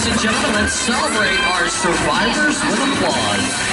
ladies and gentlemen, let's celebrate our survivors with applause.